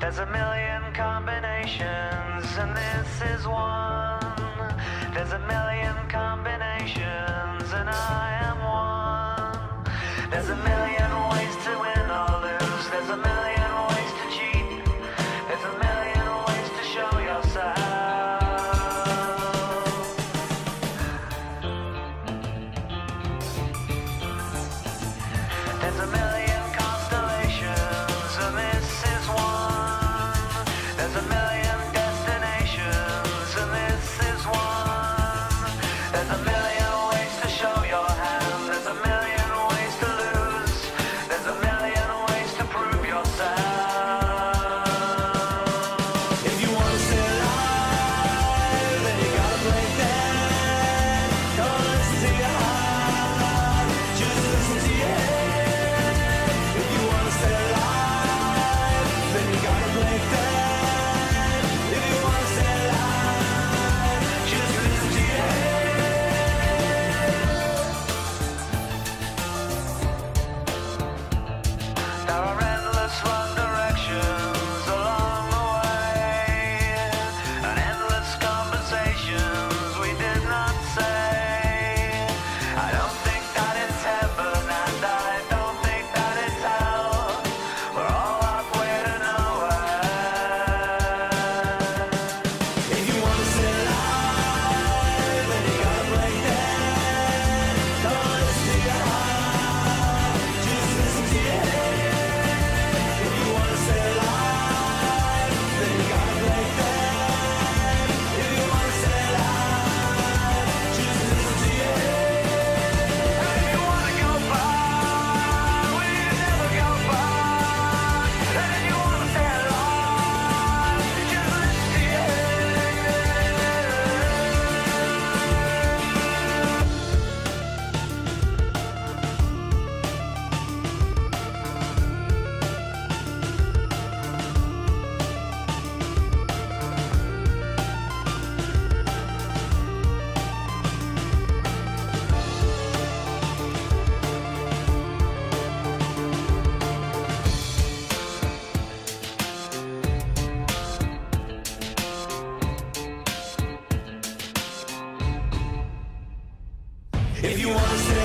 There's a million combinations, and this is one. There's a million combinations, and I am one. There's a million ways to win or lose. There's a million ways to cheat. There's a million ways to show yourself. There's a million. If you want to